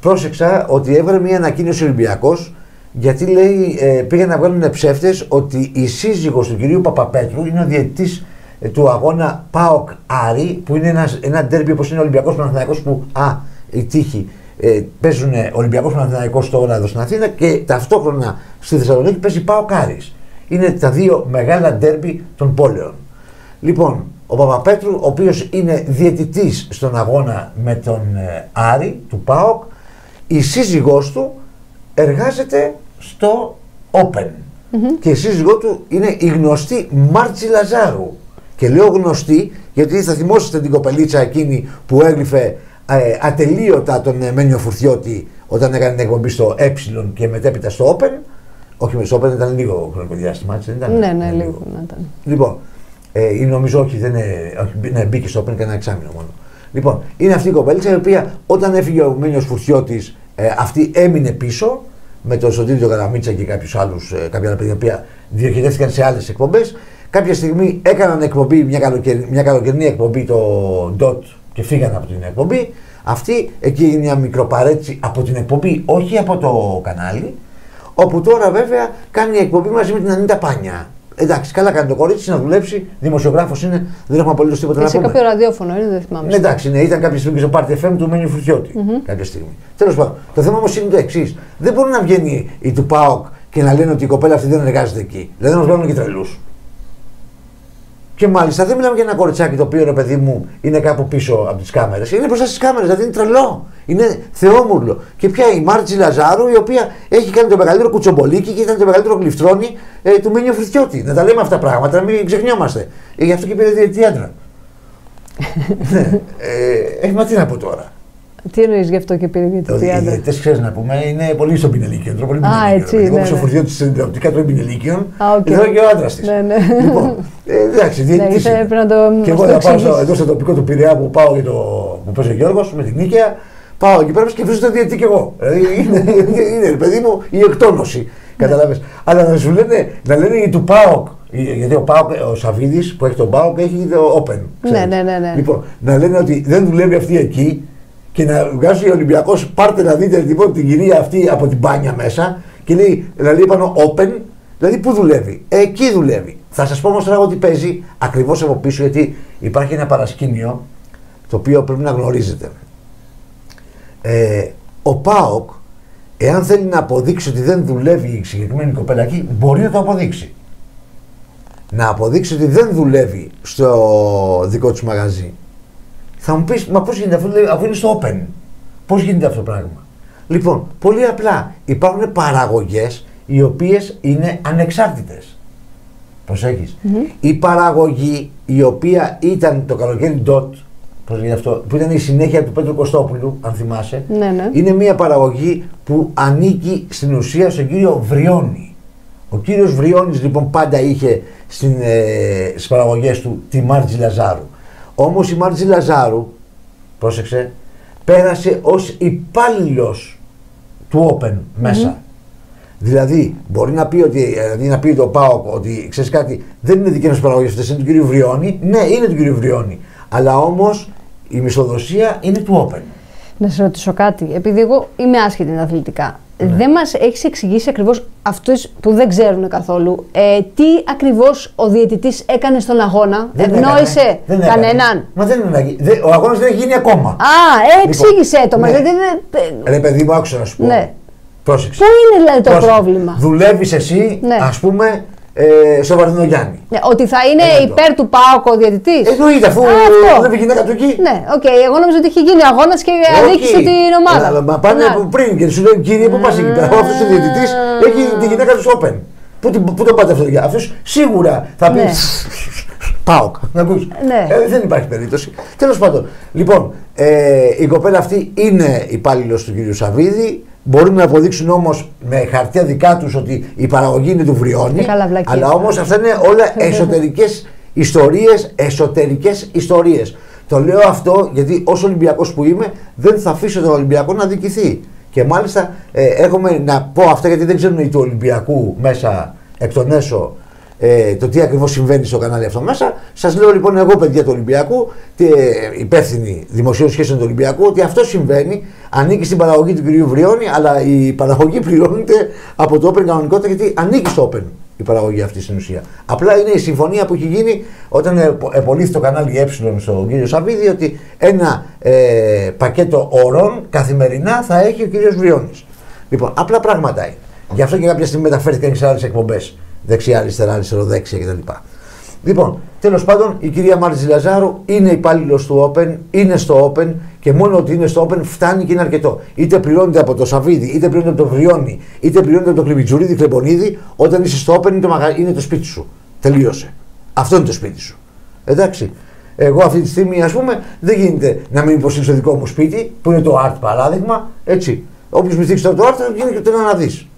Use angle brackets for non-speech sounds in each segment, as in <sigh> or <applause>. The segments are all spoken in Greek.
πρόσεξα ότι έβγαλε μια ανακοίνωση Ολυμπιακός γιατί λέει, ε, πήγαν να βγάλουν ψεύτες ότι η σύζυγος του κυρίου Παπαπέτρου είναι ο διαιτητής ε, του αγώνα ΠΑΟΚ Άρη, που είναι ένας, ένα ντέρμπι όπως είναι ο Ολυμπιακός Παναθηναϊκός που α, η τύχη ε, παίζουν Ολυμπιακός Παναθηναϊκός τώρα εδώ στην Αθήνα και ταυτόχρονα στη Θεσσαλονίκη παίζει ΠΑΟΚ Άρης. Είναι τα δύο μεγάλα ντέρμπι των πόλεων. Λοιπόν, ο Παπαπέτρου, ο οποίος είναι διαιτητής στον αγώνα με τον ε, Άρη του ΠΑΟΚ, η σύζυγός του εργάζεται στο Open. Και η σύζυγό του είναι η γνωστή Μάρτσι Λαζάρου. Και λέω γνωστή γιατί θα θυμόσαστε την κοπελίτσα εκείνη που έγλυφε ε, ατελείωτα τον ε, Μένιο Φουρτιώτη όταν έκανε την εκπομπή στο Ε και μετέπειτα στο Open. Όχι με στο Open ήταν λίγο χρονικό διάστημα, έτσι δεν ήταν; Ναι, ναι, λίγο να ήταν. Λοιπόν, ε, ή νομίζω όχι, δεν είναι, όχι, ναι, μπήκε στο Open και ένα εξάμεινο μόνο. Λοιπόν, είναι αυτή η κοπελίτσα η οποία όταν έφυγε ο Μένιος Φουρτιώτης, ε, αυτή έμεινε πίσω με τον Σωτήριο Καραμίτσα και κάποιους άλλους, ε, κάποια άλλα παιδιά που διοχετεύτηκαν σε άλλες εκπομπές. Κάποια στιγμή έκαναν εκπομπή, μια, καλοκαιρι, μια καλοκαιρινή εκπομπή το DOT και φύγανε από την εκπομπή. Αυτή εκεί έγινε μια μικροπαρέτηση από την εκπομπή, όχι από το κανάλι. Όπου τώρα βέβαια κάνει εκπομπή μαζί με την Ανίτα Πάνια. Εντάξει, καλά κάνει το κορίτσι να δουλέψει, δημοσιογράφος είναι, δεν έχουμε απολύτως τίποτα Και να σε πούμε. κάποιο ραδιόφωνο είναι, δεν θυμάμαι. Ναι, εντάξει, ναι, ήταν κάποια στιγμή και στο Party FM του Μένιου Φουρτιώτη. Κάποια στιγμή. Τέλος πάντων, το θέμα όμως είναι το εξής. Δεν μπορεί να βγαίνει η του ΠΑΟΚ και να λένε ότι η κοπέλα αυτή δεν εργάζεται εκεί. Δηλαδή να μας βγάλουν και τρελούς. Και μάλιστα δεν μιλάμε για ένα κοριτσάκι το οποίο ρε παιδί μου είναι κάπου πίσω από τις κάμερες. Είναι μπροστά στις κάμερες, δηλαδή είναι τρελό. Είναι θεόμουρλο. Και πια η Μάρτζη Λαζάρου, η οποία έχει κάνει το μεγαλύτερο κουτσομπολίκι και ήταν το μεγαλύτερο γλυφτρόνι ε, του Μένιου Φουρτιώτη. Να τα λέμε αυτά τα πράγματα, να μην ξεχνιόμαστε. Ε, γι' αυτό και πήρε διαιτητή άντρα. <laughs> ναι. Ε, ε, μα τι να πω τώρα. Τι εννοείς γι' αυτό και πήρε Οι διαιτητή άντρα; διαιτητές, ξέρεις να πούμε, είναι πολύ στον πινελίκιο. Τρώει πολύ Α, πινελίκιο. έτσι, Εγώ ναι, που ο ναι. Φουρτιώτη στην τηλεοπτικά τρώει πινελίκιο. Α, οκ. Εδώ και ο άντρας της. Ναι, ναι. Λοιπόν, ε, εντάξει, Ναι, διαιτητής ήθελε είναι. πρέπει να το. Και μας εγώ το θα πάω στο, εξηγήσεις. εδώ στο τοπικό του Πειραιά που πάω για το. που παίζει ο Γιώργος με την νίκαια. Πάω εκεί πέρα και βρίσκω το διαιτητή κι εγώ. Δηλαδή είναι, είναι, είναι, ρε παιδί μου, η εκτόνωση. Καταλάβες. Αλλά να σου λένε, να λένε οι του ΠΑΟΚ. Γιατί ο ΠΑΟΚ, ο Σαββίδης που έχει τον ΠΑΟΚ έχει το Open. ξέρεις. Ναι, ναι, ναι, ναι. Λοιπόν, να λένε ότι δεν δουλεύει αυτή εκεί και να βγάζει ο Ολυμπιακός, πάρτε να δείτε λοιπόν την κυρία αυτή από την μπάνια μέσα και λέει, δηλαδή πάνω Open, δηλαδή πού δουλεύει. Ε, εκεί δουλεύει. Θα σας πω όμως τώρα ότι παίζει ακριβώς από πίσω γιατί υπάρχει ένα παρασκήνιο το οποίο πρέπει να γνωρίζετε. Ε, ο ΠΑΟΚ, εάν θέλει να αποδείξει ότι δεν δουλεύει η συγκεκριμένη κοπέλα εκεί, μπορεί να το αποδείξει. Να αποδείξει ότι δεν δουλεύει στο δικό του μαγαζί. Θα μου πεις, μα πώς γίνεται αυτό, λέει, αφού είναι στο open. Πώς γίνεται αυτό το πράγμα. Λοιπόν, πολύ απλά. Υπάρχουν παραγωγές οι οποίες είναι ανεξάρτητες. Προσέχεις. Η παραγωγή η οποία ήταν το καλοκαίρι DOT, πώς λέγεται αυτό, που ήταν η συνέχεια του Πέτρου Κωστόπουλου, αν θυμάσαι, Ναι, ναι. είναι μια παραγωγή που ανήκει στην ουσία στον κύριο Βριώνη. Ο κύριος Βριώνης λοιπόν πάντα είχε στην, ε, στις παραγωγές του τη Μάρτζη Λαζάρου. Όμως η Μάρτζη Λαζάρου, πρόσεξε, πέρασε ως υπάλληλος του Open μέσα. Δηλαδή, μπορεί να πει ότι, δηλαδή να πει το ΠΑΟΚ ότι ξέρεις κάτι, δεν είναι δικές μας παραγωγές αυτές, είναι του κυρίου Βριώνη. Ναι, είναι του κυρίου Βριώνη. Αλλά όμως η μισθοδοσία είναι του Open. Να σε ρωτήσω κάτι. Επειδή εγώ είμαι άσχετη αθλητικά, Ναι. δεν μας έχεις εξηγήσει ακριβώς αυτούς που δεν ξέρουν καθόλου ε, τι ακριβώς ο διαιτητής έκανε στον αγώνα; Δεν Ευνόησε έκανε, δεν έκανε. κανέναν; Μα δεν είναι να γίνει. Δεν- Ο αγώνας δεν έχει γίνει ακόμα. Α, ε, εξήγησέ το. ναι. Μα, γιατί δεν- Ρε παιδί μου, άκουσα να σου πω. Ναι. Πρόσεξε. Πού είναι δηλαδή το Πρόσεξε. πρόβλημα; Δουλεύεις εσύ, Ναι. ας πούμε, ε, στο Βαρδινογιάννη. Ναι, ότι θα είναι Ένα υπέρ του ΠΑΟΚ ο διαιτητής. Εννοείται, αφού Α, αυτό. δουλεύει η γυναίκα του εκεί. Ναι, οκ. Εγώ νόμιζα ότι είχε γίνει αγώνας και αδίκησε Όχι. την ομάδα. Ε, Μα πάνε Ναι. από πριν και σου λένε κύριε, πού πας εκεί πέρα; Αυτός ο διαιτητής έχει τη γυναίκα του Open. Πού, την- πού τον πάτε αυτό για Αυτός σίγουρα θα πει. Ναι. Πάω. Να ακούσει. Ναι. Ε, δεν υπάρχει περίπτωση. Τέλος πάντων, λοιπόν, ε, η κοπέλα αυτή είναι υπάλληλος του κ. Σαββίδη. Μπορούν να αποδείξουν όμως με χαρτιά δικά τους ότι η παραγωγή είναι του Βριώνη. Ε, καλά, βλακίες. αλλά όμως αυτά είναι όλα εσωτερικές ιστορίες. Εσωτερικές ιστορίες. Το λέω αυτό γιατί ως Ολυμπιακός που είμαι δεν θα αφήσω τον Ολυμπιακό να δικηθεί. Και μάλιστα ε, έρχομαι να πω αυτά γιατί δεν ξέρουν οι του Ολυμπιακού μέσα εκ των έσω ε, το τι ακριβώς συμβαίνει στο κανάλι αυτό μέσα. Σας λέω λοιπόν εγώ, παιδιά του Ολυμπιακού, και, ε, υπεύθυνοι δημοσίων σχέσεων του Ολυμπιακού, ότι αυτό συμβαίνει. Ανήκει στην παραγωγή του κυρίου Βριώνη, αλλά η παραγωγή <laughs> πληρώνεται από το Open κανονικότητα γιατί ανήκει στο Open η παραγωγή αυτή στην ουσία. Απλά είναι η συμφωνία που έχει γίνει όταν επολύθη το κανάλι Ε στον κύριο Σαββίδη ότι ένα ε, πακέτο ορών καθημερινά θα έχει ο κύριος Βριώνης. Λοιπόν, απλά πράγματα είναι. Γι' αυτό και κάποια στιγμή μεταφέρθηκαν σε άλλες εκπομπές. Δεξιά, αριστερά, αριστεροδέξια κτλ. Λοιπόν, τέλος πάντων η κυρία Μάρτζη Λαζάρου είναι υπάλληλος του Open, είναι στο Open και μόνο ότι είναι στο Open φτάνει και είναι αρκετό. Είτε πληρώνεται από το Σαββίδι, είτε πληρώνεται από το Βριόνι, είτε πληρώνεται από το Κλιμπιτζουρίδι, Κλεμπονίδι, όταν είσαι στο Open είναι το, μαγα... είναι το σπίτι σου. Τελείωσε. Αυτό είναι το σπίτι σου. Εντάξει. Εγώ αυτή τη στιγμή, ας πούμε, δεν γίνεται να μην υποστήριξω το δικό μου σπίτι, που είναι το art παράδειγμα. Έτσι. Όποιος με στήριξει το art, θα γίνει και το να δει.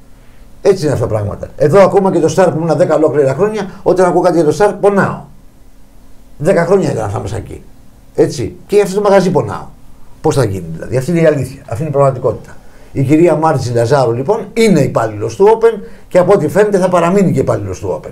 Έτσι είναι αυτά τα πράγματα. Εδώ ακόμα και το Star που ήμουν 10 ολόκληρα χρόνια, όταν ακούω κάτι για το Star, πονάω. 10 χρόνια έκανα μέσα εκεί. Έτσι. Και για αυτό το μαγαζί πονάω. Πώς θα γίνει δηλαδή. Αυτή είναι η αλήθεια. Αυτή είναι η πραγματικότητα. Η κυρία Μάρτζη Λαζάρου λοιπόν είναι υπάλληλος του Open και από ό,τι φαίνεται θα παραμείνει και υπάλληλος του Open.